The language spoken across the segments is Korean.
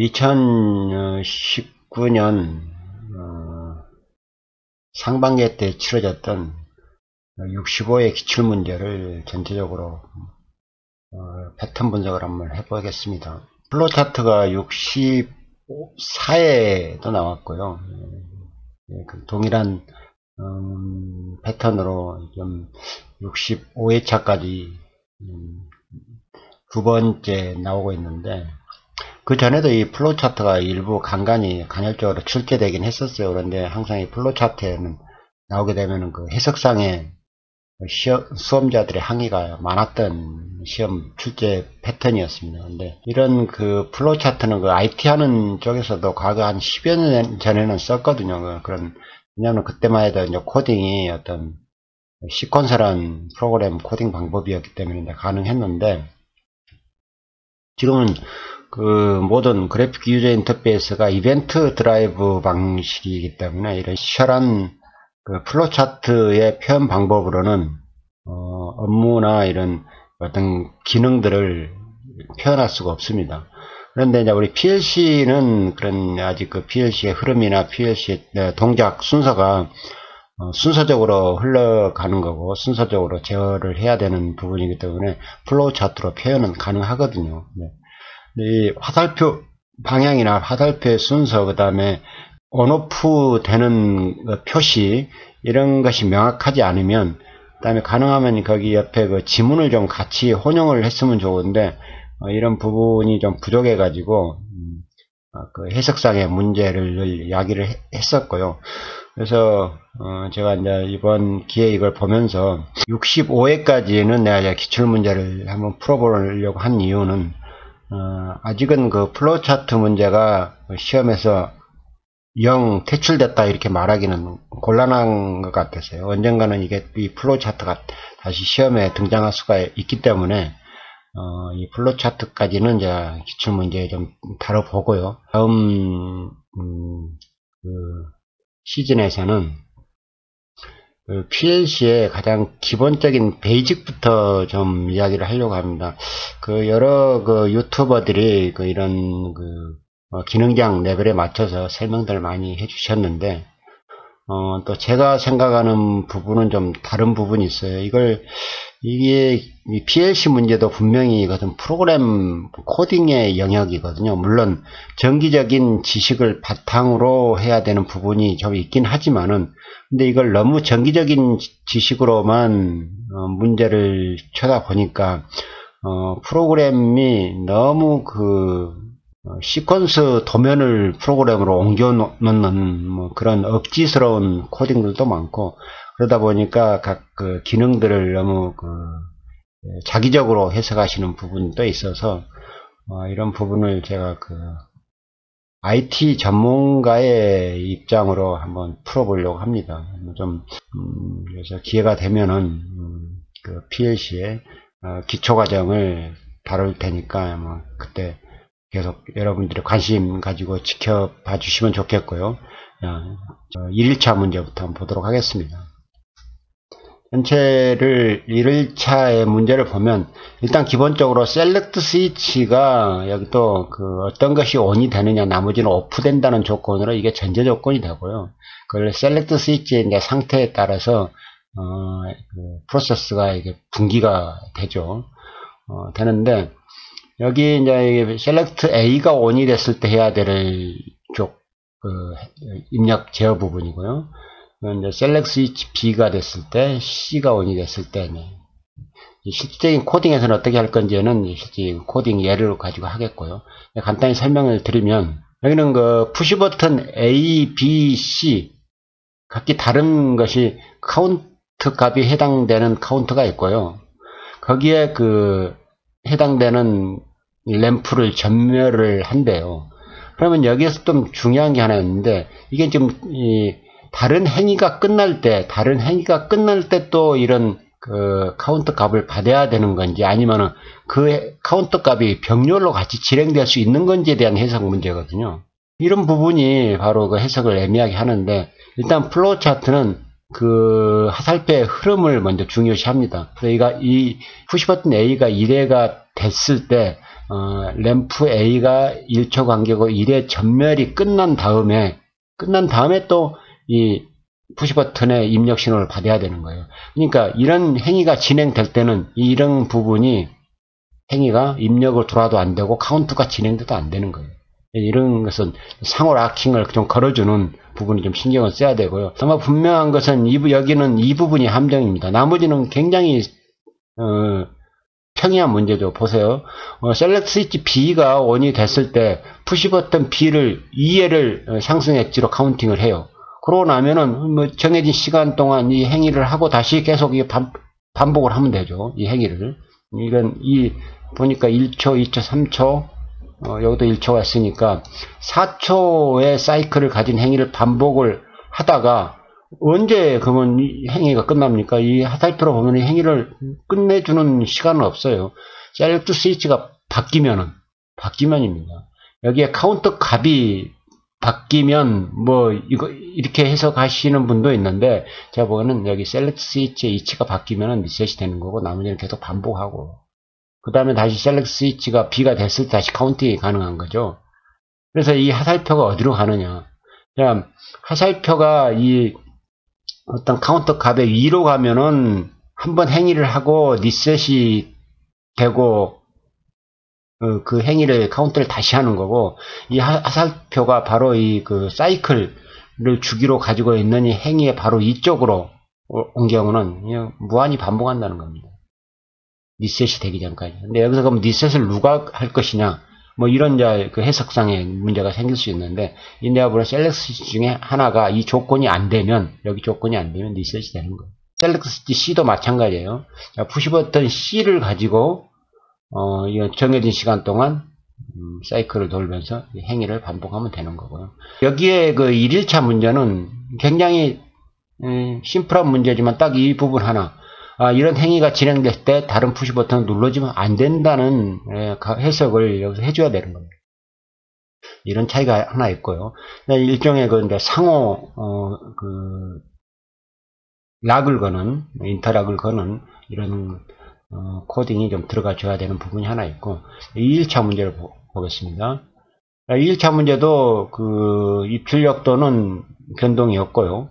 2019년 어, 상반기 때 치러졌던 65의 기출문제를 전체적으로 어, 패턴 분석을 한번 해보겠습니다. 플로 차트가 64에도 나왔고요. 예, 그 동일한 음, 패턴으로 좀 65회차까지 음, 두 번째 나오고 있는데 그 전에도 이 플로우 차트가 일부 간간히 간헐적으로 출제되긴 했었어요. 그런데 항상 이 플로우 차트에는 나오게 되면 그 해석상의 시험, 수험자들의 항의가 많았던 시험 출제 패턴이었습니다. 근데 이런 그 플로우 차트는 그 IT 하는 쪽에서도 과거 한 10여 년 전에는 썼거든요. 그 그런, 왜냐하면 그때만 해도 이제 코딩이 어떤 sequential한 프로그램 코딩 방법이었기 때문에 가능했는데 지금은 그 모든 graphic user interface가 event drive 방식이기 때문에 이런 시원한 그 플로차트의 표현 방법으로는 어, 업무나 이런 어떤 기능들을 표현할 수가 없습니다. 그런데 이제 우리 PLC는 그런 아직 그 PLC의 흐름이나 PLC의 동작 순서가 어, 순서적으로 흘러가는 거고 순서적으로 제어를 해야 되는 부분이기 때문에 플로우 차트로 표현은 가능하거든요. 네. 이 화살표 방향이나 화살표의 순서 그 다음에 on off 되는 그 표시 이런 것이 명확하지 않으면 그 다음에 가능하면 거기 옆에 그 지문을 좀 같이 혼용을 했으면 좋은데 어, 이런 부분이 좀 부족해 가지고 음, 어, 그 해석상의 문제를 이야기를 했었고요. 그래서 어, 제가 이제 이번 기회에 이걸 보면서 65회까지는 내가 기출문제를 한번 풀어보려고 한 이유는 어, 아직은 그 플로우 차트 문제가 시험에서 0 퇴출됐다 이렇게 말하기는 곤란한 것 같아서요. 언젠가는 이게 이 플로우 차트가 다시 시험에 등장할 수가 있기 때문에 어, 이 플로우 차트까지는 이제 기출 문제 좀 다뤄보고요. 다음 음, 그 시즌에서는 그 PLC의 가장 기본적인 베이직부터 좀 이야기를 하려고 합니다. 그 여러 그 유튜버들이 그 이런 그어 기능장 레벨에 맞춰서 설명들을 많이 해주셨는데 어, 또 제가 생각하는 부분은 좀 다른 부분이 있어요. 이걸 이게 PLC 문제도 분명히 이것은 프로그램 코딩의 영역이거든요. 물론 정기적인 지식을 바탕으로 해야 되는 부분이 좀 있긴 하지만은 근데 이걸 너무 정기적인 지식으로만 어, 문제를 쳐다보니까 어, 프로그램이 너무 그 어, 시퀀스 도면을 프로그램으로 옮겨 놓는 뭐 그런 억지스러운 코딩들도 많고 그러다 보니까 각 그 기능들을 너무 그 예, 자기적으로 해석하시는 부분도 있어서 어 이런 부분을 제가 그 IT 전문가의 입장으로 한번 풀어보려고 합니다. 좀 음, 그래서 기회가 되면은 음, 그 PLC의 어 기초 과정을 다룰 테니까 뭐 그때 계속 여러분들이 관심 가지고 지켜봐 주시면 좋겠고요. 1일차 어, 문제부터 한번 보도록 하겠습니다. 전체를 1일차의 문제를 보면 일단 기본적으로 select 스위치가 여기 또 그 어떤 것이 ON이 되느냐 나머지는 off 된다는 조건으로 이게 전제 조건이 되고요. 그걸 select 스위치의 이제 상태에 따라서 어, 그 프로세스가 이게 분기가 되죠. 어, 되는데 여기 이제 select A가 ON이 됐을 때 해야 될 쪽 그 입력 제어 부분이고요. 이제 스위치 B가 됐을 때 C가 ON이 됐을 때 네. 실질적인 코딩에서는 어떻게 할 건지는 실제 코딩 예를 가지고 하겠고요. 간단히 설명을 드리면 여기는 그 push 버튼 A, B, C 각기 다른 것이 카운트 값이 해당되는 카운트가 있고요. 거기에 그 해당되는 램프를 점멸을 한대요. 그러면 여기에서 좀 중요한 게 하나 있는데 이게 지금 다른 행위가 끝날 때 다른 행위가 끝날 때 또 이런 그 카운터 값을 받아야 되는 건지 아니면은 그 카운터 값이 병렬로 같이 진행될 수 있는 건지에 대한 해석 문제거든요. 이런 부분이 바로 그 해석을 애매하게 하는데 일단 플로우 차트는 그 화살표의 흐름을 먼저 중요시 합니다. 그러니까 이 push 버튼 A가 1회가 됐을 때 어, 램프 A가 1초 간격으로 1회 점멸이 끝난 다음에 끝난 다음에 또 이 push 버튼에 입력 신호를 받아야 되는 거예요. 그러니까 이런 행위가 진행될 때는 이런 부분이 행위가 입력을 들어도 안 되고 카운트가 진행돼도 안 되는 거예요. 이런 것은 상호 locking을 좀 걸어주는 부분이 좀 신경을 써야 되고요. 아마 분명한 것은 이, 여기는 이 부분이 함정입니다. 나머지는 굉장히 어, 평이한 문제죠. 보세요. 어, select 스위치 B가 ON이 됐을 때 push 버튼 B를 2회를 상승 edge로 counting을 해요. 그러고 나면은 뭐 정해진 시간 동안 이 행위를 하고 다시 계속 이 반, 반복을 하면 되죠. 이 행위를. 이건 이 보니까 1초, 2초, 3초 어, 여기도 1초가 있으니까 4초의 사이클을 가진 행위를 반복을 하다가 언제 그러면 행위가 끝납니까? 이 화살표로 보면 이 행위를 끝내주는 시간은 없어요. select 스위치가 바뀌면은 바뀌면입니다. 여기에 카운터 값이 바뀌면 뭐 이거 이렇게 해석하시는 분도 있는데 제가 보기에는 여기 select 스위치의 위치가 바뀌면은 리셋이 되는 거고 나머지는 계속 반복하고 그 다음에 다시 select 스위치가 B가 됐을 때 다시 counting이 가능한 거죠. 그래서 이 화살표가 어디로 가느냐. 자, 화살표가 이 어떤 카운터 값의 위로 가면은 한 번 행위를 하고 리셋이 되고 어, 그 행위를 카운트를 다시 하는 거고 이 화살표가 바로 이 그 사이클을 주기로 가지고 있는 이 행위의 바로 이쪽으로 온 경우는 무한히 반복한다는 겁니다. 리셋이 되기 전까지. 근데 여기서 그럼 리셋을 누가 할 것이냐? 뭐 이런 그 해석상의 문제가 생길 수 있는데 보는 select 중에 하나가 이 조건이 안 되면 여기 조건이 안 되면 리셋이 되는 거예요. select C도 마찬가지예요. 자, push 버튼 C를 가지고 어, 이 정해진 시간 동안 음, 사이클을 돌면서 행위를 반복하면 되는 거고요. 여기에 그 1일차 문제는 굉장히 음, 심플한 문제지만 딱 이 부분 하나 아, 이런 행위가 진행될 때 다른 push 버튼을 눌러주면 안 된다는 예, 해석을 여기서 해줘야 되는 겁니다. 이런 차이가 하나 있고요. 일종의 그 상호 어, 그 lock을 거는 interlock을 거는 이런 어, 코딩이 좀 들어가 줘야 되는 부분이 하나 있고 2일차 문제를 보, 겠습니다 2일차 문제도 그 입출력 도는 변동이 없고요.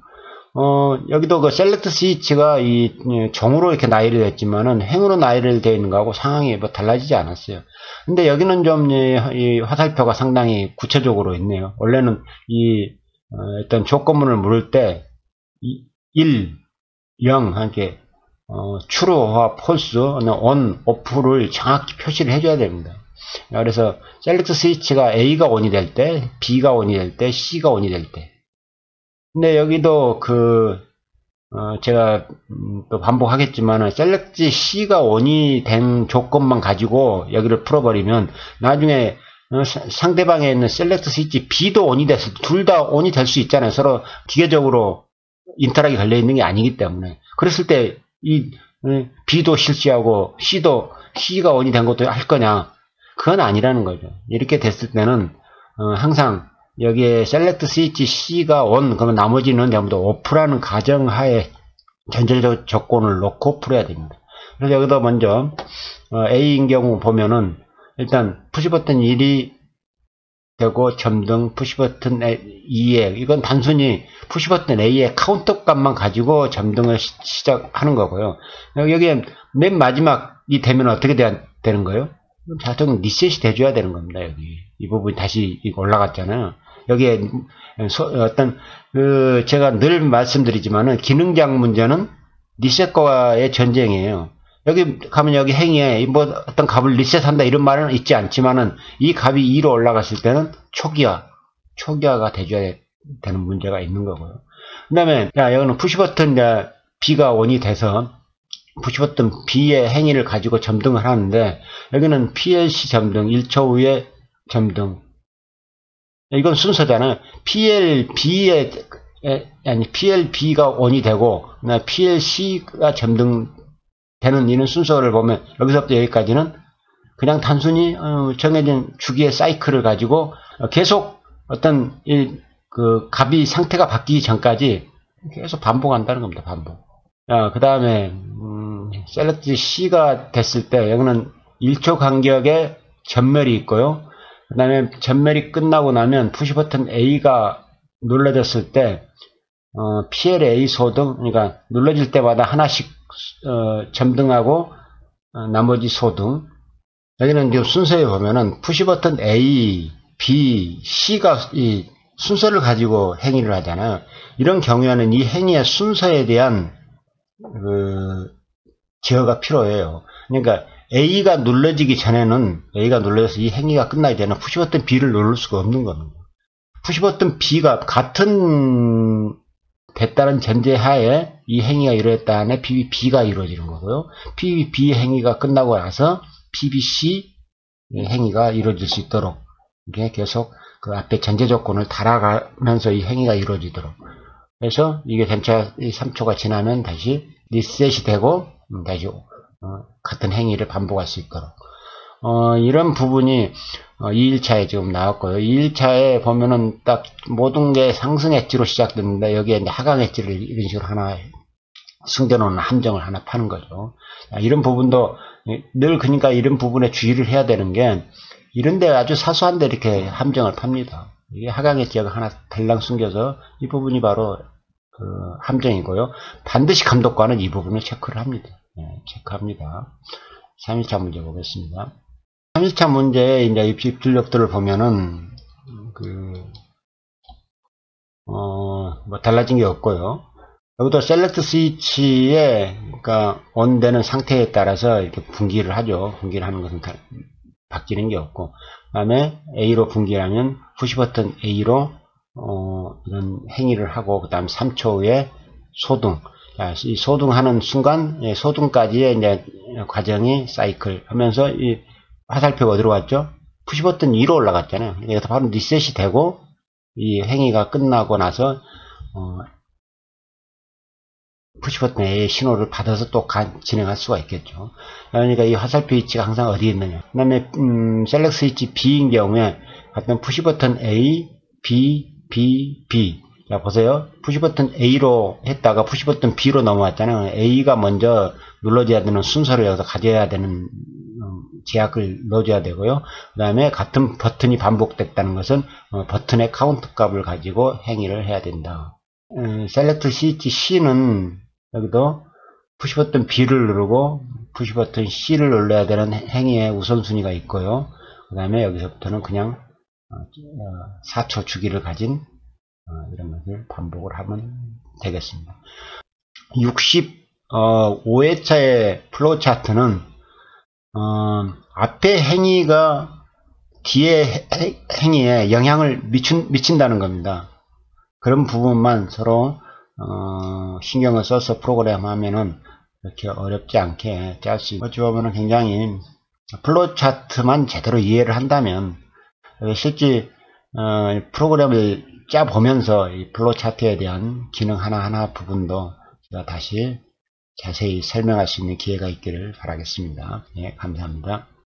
어, 여기도 그 select 스위치가 이 종으로 이렇게 나열이 됐지만은 행으로 나열이 되어 있는 거하고 상황이 뭐 달라지지 않았어요. 근데 여기는 좀 이 화살표가 상당히 구체적으로 있네요. 원래는 이 어, 어떤 조건문을 물을 때 1, 0 이렇게 어, true와 false, on, off를 정확히 표시를 해줘야 됩니다. 그래서 select 스위치가 A가 ON이 될 때, B가 ON이 될 때, C가 ON이 될 때, 근데 여기도 그 어, 제가 음, 또 반복하겠지만 셀렉트 C가 원이 된 조건만 가지고 여기를 풀어버리면 나중에 어, 상대방에 있는 select 스위치 B도 ON이 돼서 둘다 ON이 될 수 있잖아요. 서로 기계적으로 interlock이 걸려 있는 게 아니기 때문에 그랬을 때이 어, B도 실시하고 C도 C가 ON이 된 것도 할 거냐? 그건 아니라는 거죠. 이렇게 됐을 때는 어, 항상 여기에 select 스위치 C가 ON 그러면 나머지는 전부 다 off라는 가정하에 전제적 조건을 놓고 풀어야 됩니다. 그래서 여기다 먼저 어, A인 경우 보면은 일단 push 버튼 1이 되고 점등 push 버튼 2에 이건 단순히 push 버튼 A의 카운터 값만 가지고 점등을 시, 작하는 거고요. 여기에 맨 마지막이 되면 어떻게 되, 는 거예요? 자동 리셋이 돼줘야 되는 겁니다. 여기 이 부분이 다시 올라갔잖아요. 여기에 어떤 그 제가 늘 말씀드리지만은 기능장 문제는 리셋과의 전쟁이에요. 여기 가면 여기 행위에 뭐 어떤 값을 리셋한다 이런 말은 있지 않지만은 이 값이 2로 올라갔을 때는 초기화, 초기화가 돼줘야 되는 문제가 있는 거고요. 그 다음에 야 여기는 푸시버튼 B가 원이 돼서 푸시버튼 B의 행위를 가지고 점등을 하는데 여기는 PLC 점등 1초 후에 점등 이건 순서잖아요. PLB에 아니 PLB가 on이 되고 PLC가 점등되는 이런 순서를 보면 여기서부터 여기까지는 그냥 단순히 어, 정해진 주기의 사이클을 가지고 계속 어떤 그 값이 상태가 바뀌기 전까지 계속 반복한다는 겁니다. 반복. 그 다음에 음, select C가 됐을 때 여기는 1초 간격의 점멸이 있고요. 그 다음에 점멸이 끝나고 나면 push 버튼 A가 눌러졌을 때 어, PLA 소등 그러니까 눌러질 때마다 하나씩 어, 점등하고 어, 나머지 소등 여기는 지금 순서에 보면은 푸시 버튼 A, B, C가 이 순서를 가지고 행위를 하잖아요. 이런 경우에는 이 행위의 순서에 대한 그 제어가 필요해요. 그러니까 A가 눌러지기 전에는 A가 눌러져서 이 행위가 끝나기 전에 푸시 버튼 B를 누를 수가 없는 겁니다. 푸시 버튼 B가 같은 됐다는 전제하에 이 행위가 이루어졌다는 PBB가 이루어지는 거고요. PBB 행위가 끝나고 나서 PBC 행위가 이루어질 수 있도록 이게 계속 그 앞에 전제 조건을 달아가면서 이 행위가 이루어지도록 그래서 이게 전체 3초가 지나면 다시 리셋이 되고 음, 다시 어, 같은 행위를 반복할 수 있도록 어, 이런 부분이 어, 2일차에 지금 나왔고요. 2일차에 보면은 딱 모든 게 상승 엣지로 시작됐는데 여기에 이제 하강 엣지를 이런 식으로 하나 숨겨놓은 함정을 하나 파는 거죠. 이런 부분도 늘 그러니까 이런 부분에 주의를 해야 되는 게 이런데 아주 사소한데 이렇게 함정을 팝니다. 이게 하강 엣지가 하나 달랑 숨겨서 이 부분이 바로 그 함정이고요. 반드시 감독관은 이 부분을 체크를 합니다. 네, 체크합니다. 3일차 문제 보겠습니다. 3일차 문제에 이제 입출력들을 보면은, 그, 어, 뭐 달라진 게 없고요. 여기도 셀렉트 스위치에, 그러니까 온 되는 상태에 따라서 이렇게 분기를 하죠. 분기를 하는 것은 다, 바뀌는 게 없고. 그 다음에 A로 분기를 하면 푸시 버튼 A로, 어, 이런 행위를 하고, 그 다음 3초 후에 소등. 자, 이 소등하는 순간, 예, 소등까지의 이제 과정이 사이클 하면서 이 화살표가 어디로 갔죠? push 버튼 위로 올라갔잖아요. 여기서 바로 리셋이 되고 이 행위가 끝나고 나서 어, push 버튼의 신호를 받아서 또 가, 진행할 수가 있겠죠. 그러니까 이 화살표 위치가 항상 어디에 있느냐. 그 다음에 음, select 스위치 B인 경우에 같은 push 버튼 A, B, B, B 자 보세요. push 버튼 A로 했다가 push 버튼 B로 넘어왔잖아요. A가 먼저 눌러줘야 되는 순서를 여기서 가져야 되는 제약을 넣어줘야 되고요. 그 다음에 같은 버튼이 반복됐다는 것은 어, 버튼의 카운트 값을 가지고 행위를 해야 된다. 음, select CT C는 여기도 push 버튼 B를 누르고 push 버튼 C를 눌러야 되는 행위의 우선순위가 있고요. 그 다음에 여기서부터는 그냥 4초 어, 어, 주기를 가진 이런 것을 반복을 하면 되겠습니다. 65회차의 플로우 차트는 어, 앞에 행위가 뒤에 행위에 영향을 미친, 미친다는 겁니다. 그런 부분만 서로 어, 신경을 써서 프로그램 하면은 이렇게 어렵지 않게 짤 수 있고 어찌 보면 굉장히 플로 차트만 제대로 이해를 한다면 실제 어, 프로그램을 짜 보면서 이 플로 차트에 대한 기능 하나하나 부분도 제가 다시 자세히 설명할 수 있는 기회가 있기를 바라겠습니다. 예, 감사합니다.